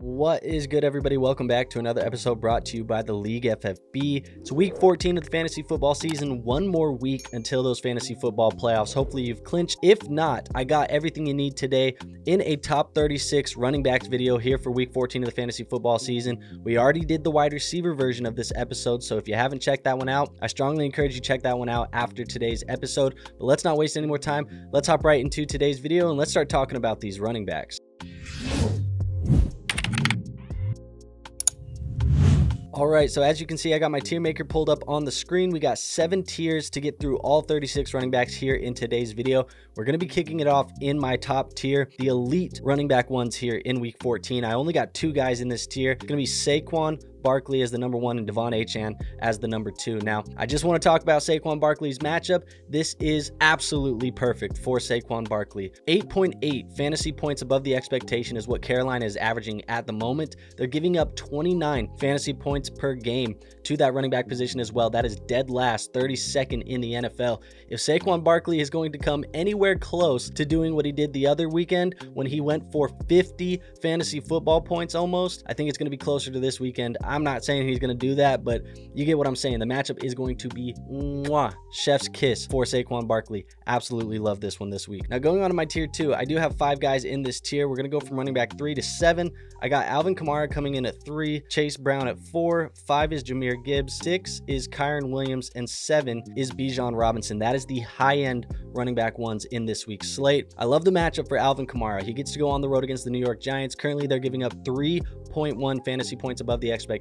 What is good, everybody? Welcome back to another episode brought to you by the League FFB. It's week 14 of the fantasy football season. One more week until those fantasy football playoffs. Hopefully, you've clinched. If not, I got everything you need today in a top 36 running backs video here for week 14 of the fantasy football season. We already did the wide receiver version of this episode, so if you haven't checked that one out, I strongly encourage you check that one out after today's episode. But let's not waste any more time. Let's hop right into today's video and let's start talking about these running backs. All right, so as you can see, I got my tier maker pulled up on the screen. We got seven tiers to get through all 36 running backs here in today's video. We're going to be kicking it off in my top tier, the elite running back ones here in week 14. I only got two guys in this tier. It's going to be Saquon, Barkley as the number one and De'Von Achane as the number two. Now, I just want to talk about Saquon Barkley's matchup. This is absolutely perfect for Saquon Barkley. 8.8 fantasy points above the expectation is what Carolina is averaging at the moment. They're giving up 29 fantasy points per game to that running back position as well. That is dead last, 32nd in the NFL. If Saquon Barkley is going to come anywhere close to doing what he did the other weekend when he went for 50 fantasy football points almost, I think it's going to be closer to this weekend. I'm not saying he's going to do that, but you get what I'm saying. The matchup is going to be mwah, chef's kiss for Saquon Barkley. Absolutely love this one this week. Now, going on to my tier two, I do have five guys in this tier. We're going to go from running back three to seven. I got Alvin Kamara coming in at three, Chase Brown at four, five is Jahmyr Gibbs, six is Kyren Williams, and seven is Bijan Robinson. That is the high end running back ones in this week's slate. I love the matchup for Alvin Kamara. He gets to go on the road against the New York Giants. Currently, they're giving up 3.1 fantasy points above the expectation,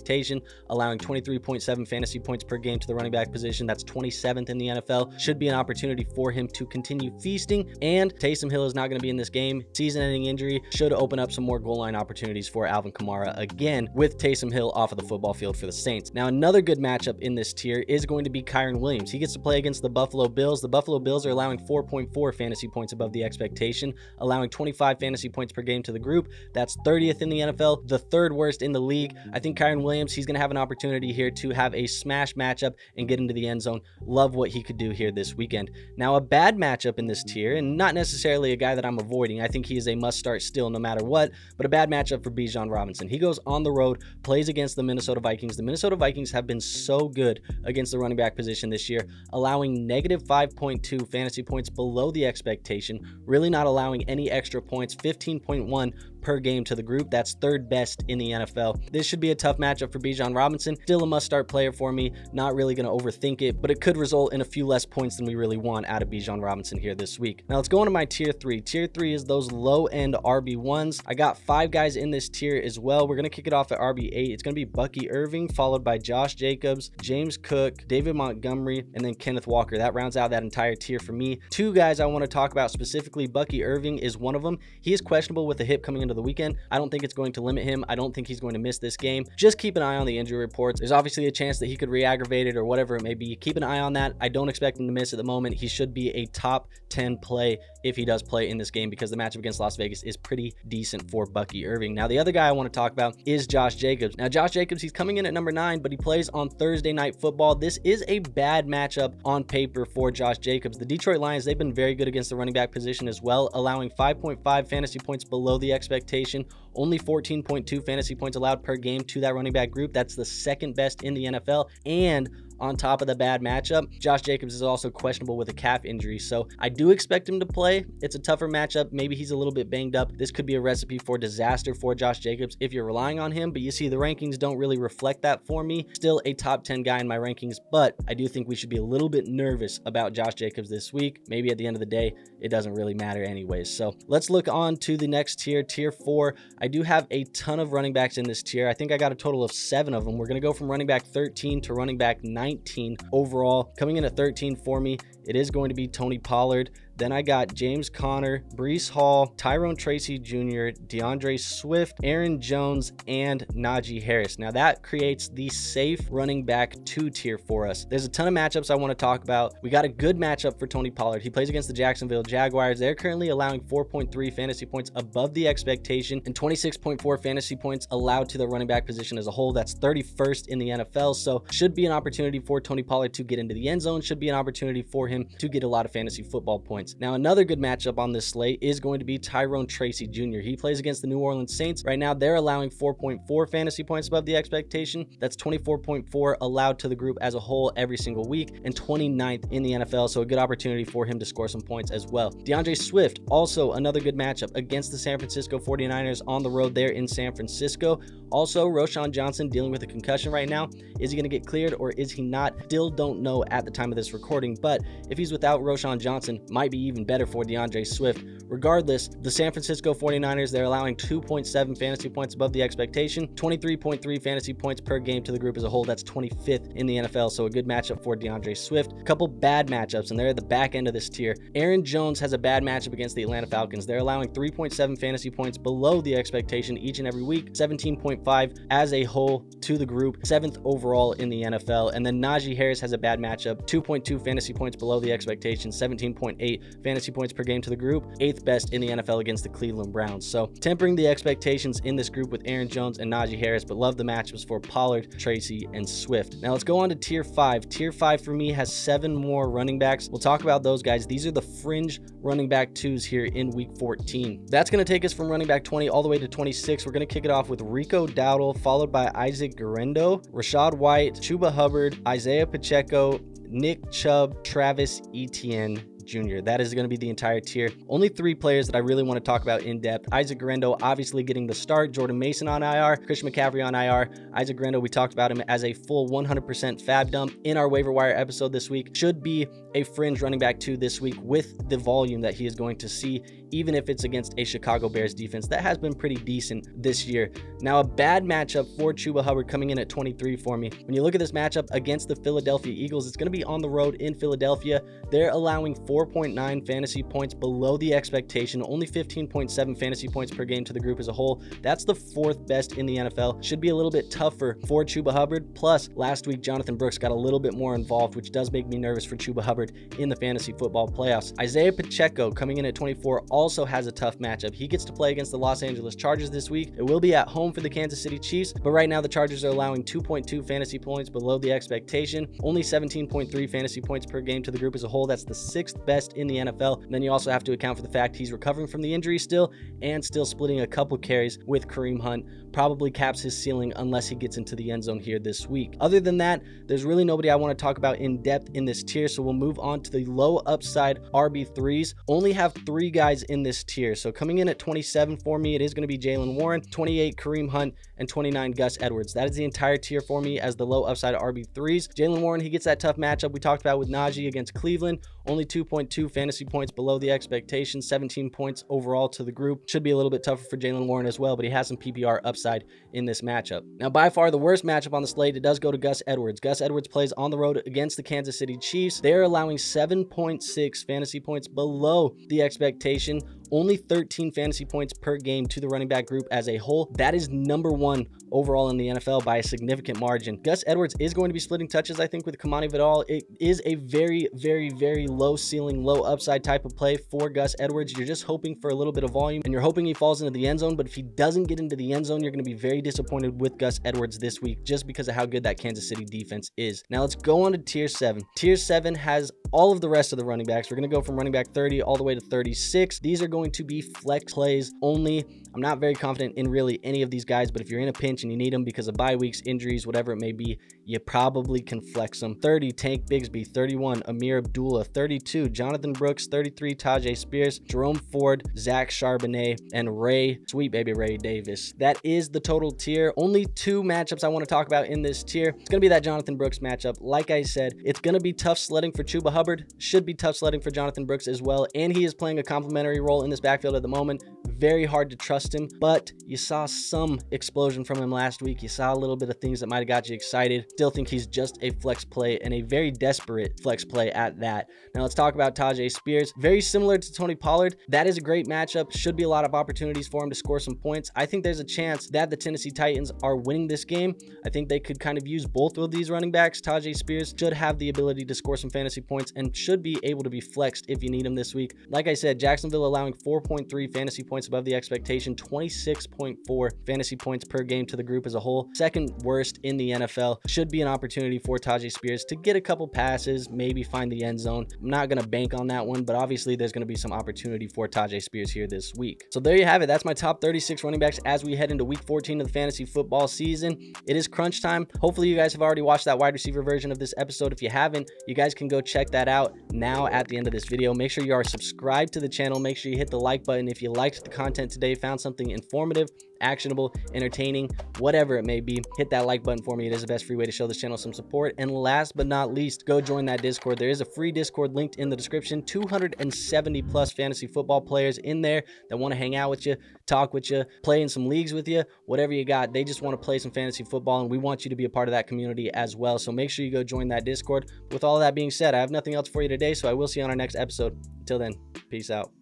allowing 23.7 fantasy points per game to the running back position. That's 27th in the NFL. Should be an opportunity for him to continue feasting. And Taysom Hill is not going to be in this game. Season ending injury should open up some more goal line opportunities for Alvin Kamara again with Taysom Hill off of the football field for the Saints. Now, another good matchup in this tier is going to be Kyren Williams. He gets to play against the Buffalo Bills. The Buffalo Bills are allowing 4.4 fantasy points above the expectation, allowing 25 fantasy points per game to the group. That's 30th in the NFL, the third worst in the league. I think Kyren Williams, he's going to have an opportunity here to have a smash matchup and get into the end zone. Love what he could do here this weekend. Now, a bad matchup in this tier, and not necessarily a guy that I'm avoiding. I think he is a must start still no matter what, but a bad matchup for Bijan Robinson. He goes on the road, plays against the Minnesota Vikings. The Minnesota Vikings have been so good against the running back position this year, allowing negative 5.2 fantasy points below the expectation, really not allowing any extra points, 15.1 per game to the group. That's third best in the NFL. This should be a tough matchup for Bijan Robinson. Still a must start player for me. Not really going to overthink it, but it could result in a few less points than we really want out of Bijan Robinson here this week. Now let's go into my tier three. Tier three is those low end RB1s. I got five guys in this tier as well. We're going to kick it off at RB8. It's going to be Bucky Irving, followed by Josh Jacobs, James Cook, David Montgomery, and then Kenneth Walker. That rounds out that entire tier for me. Two guys I want to talk about specifically. Bucky Irving is one of them. He is questionable with a hip coming into the weekend. I don't think it's going to limit him. I don't think he's going to miss this game. Just keep an eye on the injury reports. There's obviously a chance that he could re-aggravate it or whatever it may be. Keep an eye on that. I don't expect him to miss at the moment. He should be a top 10 play if he does play in this game because the matchup against Las Vegas is pretty decent for Bucky Irving. Now, the other guy I want to talk about is Josh Jacobs. Now, Josh Jacobs, he's coming in at number nine, but he plays on Thursday night football. This is a bad matchup on paper for Josh Jacobs. The Detroit Lions, they've been very good against the running back position as well, allowing 5.5 fantasy points below the expectation, meditation only 14.2 fantasy points allowed per game to that running back group. That's the second best in the NFL. And on top of the bad matchup. Josh Jacobs is also questionable with a calf injury, so I do expect him to play. It's a tougher matchup. Maybe he's a little bit banged up. This could be a recipe for disaster for Josh Jacobs if you're relying on him, but you see the rankings don't really reflect that for me. Still a top 10 guy in my rankings, but I do think we should be a little bit nervous about Josh Jacobs this week. Maybe at the end of the day, it doesn't really matter anyways. So let's look on to the next tier, tier four. I do have a ton of running backs in this tier. I think I got a total of seven of them. We're going to go from running back 13 to running back 19 overall. Coming in at 13 for me, it is going to be Tony Pollard. Then I got James Conner, Breece Hall, Tyrone Tracy Jr., D'Andre Swift, Aaron Jones, and Najee Harris. Now that creates the safe running back two tier for us. There's a ton of matchups I want to talk about. We got a good matchup for Tony Pollard. He plays against the Jacksonville Jaguars. They're currently allowing 4.3 fantasy points above the expectation and 26.4 fantasy points allowed to the running back position as a whole. That's 31st in the NFL. So should be an opportunity for Tony Pollard to get into the end zone. Should be an opportunity for him to get a lot of fantasy football points. Now, another good matchup on this slate is going to be Tyrone Tracy Jr. He plays against the New Orleans Saints. Right now, they're allowing 4.4 fantasy points above the expectation. That's 24.4 allowed to the group as a whole every single week and 29th in the NFL. So a good opportunity for him to score some points as well. D'Andre Swift, also another good matchup against the San Francisco 49ers on the road there in San Francisco. Also, Roschon Johnson dealing with a concussion right now. Is he going to get cleared or is he not? Still don't know at the time of this recording, but if he's without Roschon Johnson, might be even better for D'Andre Swift. Regardless, the San Francisco 49ers, they're allowing 2.7 fantasy points above the expectation, 23.3 fantasy points per game to the group as a whole. That's 25th in the NFL, so a good matchup for D'Andre Swift. A couple bad matchups, and they're at the back end of this tier. Aaron Jones has a bad matchup against the Atlanta Falcons. They're allowing 3.7 fantasy points below the expectation each and every week, 17.5 as a whole to the group, seventh overall in the NFL. And then Najee Harris has a bad matchup, 2.2 fantasy points below the expectation, 17.8 fantasy points per game to the group, eighth best in the NFL against the Cleveland Browns. So tempering the expectations in this group with Aaron Jones and Najee Harris, but love the matchups for Pollard, Tracy, and Swift. Now let's go on to tier five. Tier five for me has seven more running backs. We'll talk about those guys. These are the fringe running back twos here in week 14. That's going to take us from running back 20 all the way to 26. We're going to kick it off with Rico Dowdle, followed by Isaac Guerendo, Rachaad White, Chuba Hubbard, Isaiah Pacheco, Nick Chubb, Travis Etienne, Jr. That is going to be the entire tier. Only three players that I really want to talk about in depth. Isaac Guerendo obviously getting the start. Jordan Mason on IR. Christian McCaffrey on IR. Isaac Guerendo, we talked about him as a full 100% fab dump in our waiver wire episode this week. Should be a fringe running back two this week with the volume that he is going to see even if it's against a Chicago Bears defense that has been pretty decent this year. Now, a bad matchup for Chuba Hubbard coming in at 23 for me. When you look at this matchup against the Philadelphia Eagles, it's going to be on the road in Philadelphia. They're allowing 4.9 fantasy points below the expectation, only 15.7 fantasy points per game to the group as a whole. That's the fourth best in the NFL. Should be a little bit tougher for Chuba Hubbard. Plus, last week, Jonathan Brooks got a little bit more involved, which does make me nervous for Chuba Hubbard in the fantasy football playoffs. Isaiah Pacheco coming in at 24 also has a tough matchup. He gets to play against the Los Angeles Chargers this week. It will be at home for the Kansas City Chiefs, but right now the Chargers are allowing 2.2 fantasy points below the expectation, only 17.3 fantasy points per game to the group as a whole. That's the sixth best in the NFL. And then you also have to account for the fact he's recovering from the injury still and still splitting a couple carries with Kareem Hunt. Probably caps his ceiling unless he gets into the end zone here this week. Other than that, there's really nobody I want to talk about in depth in this tier, so we'll move on to the low upside RB3s. Only have three guys in this tier. So coming in at 27 for me, it is going to be Jaylen Warren, 28 Kareem Hunt, and 29 Gus Edwards. That is the entire tier for me as the low upside RB3s. Jaylen Warren, he gets that tough matchup we talked about with Najee against Cleveland. Only 2.2 fantasy points below the expectation, 17 points overall to the group. Should be a little bit tougher for Jaylen Warren as well, but he has some PPR upside in this matchup. Now, by far the worst matchup on the slate, it does go to Gus Edwards. Gus Edwards plays on the road against the Kansas City Chiefs. They're allowing 7.6 fantasy points below the expectation only 13 fantasy points per game to the running back group as a whole. That is number one overall in the NFL by a significant margin. Gus Edwards is going to be splitting touches, I think, with Kimani Vidal. It is a very, very, very low ceiling, low upside type of play for Gus Edwards. You're just hoping for a little bit of volume and you're hoping he falls into the end zone. But if he doesn't get into the end zone, you're going to be very disappointed with Gus Edwards this week just because of how good that Kansas City defense is. Now let's go on to tier seven. Tier seven has all of the rest of the running backs. We're going to go from running back 30 all the way to 36. These are going to be flex plays only. I'm not very confident in really any of these guys, but if you're in a pinch and you need them because of bye weeks, injuries, whatever it may be, you probably can flex them. 30, Tank Bigsby. 31, Ameer Abdullah. 32, Jonathan Brooks. 33, Tyjae Spears. Jerome Ford, Zach Charbonnet, and Ray, sweet baby Ray Davis. That is the total tier. Only two matchups I want to talk about in this tier. It's going to be that Jonathan Brooks matchup. Like I said, it's going to be tough sledding for Chuba Hubbard. Should be tough sledding for Jonathan Brooks as well. And he is playing a complementary role in this backfield at the moment. Very hard to trust him, but you saw some explosion from him last week. You saw a little bit of things that might have got you excited. Still think he's just a flex play and a very desperate flex play at that. Now let's talk about Tyjae Spears. Very similar to Tony Pollard. That is a great matchup. Should be a lot of opportunities for him to score some points. I think there's a chance that the Tennessee Titans are winning this game. I think they could kind of use both of these running backs. Tyjae Spears should have the ability to score some fantasy points and should be able to be flexed if you need him this week. Like I said, Jacksonville allowing 4.3 fantasy points points above the expectation, 26.4 fantasy points per game to the group as a whole. Second worst in the NFL. Should be an opportunity for Tyjae Spears to get a couple passes, maybe find the end zone. I'm not going to bank on that one, but obviously there's going to be some opportunity for Tyjae Spears here this week. So there you have it. That's my top 36 running backs as we head into week 14 of the fantasy football season. It is crunch time. Hopefully you guys have already watched that wide receiver version of this episode. If you haven't, you guys can go check that out now at the end of this video. Make sure you are subscribed to the channel. Make sure you hit the like button if you liked the content today, found something informative, actionable, entertaining, whatever it may be. Hit that like button for me. It is the best free way to show this channel some support. And last but not least, go join that Discord. There is a free Discord linked in the description. 270 plus fantasy football players in there that want to hang out with you, talk with you, play in some leagues with you, whatever you got. They just want to play some fantasy football, and we want you to be a part of that community as well. So make sure you go join that Discord. With all that being said, I have nothing else for you today, so I will see you on our next episode. Until then, peace out.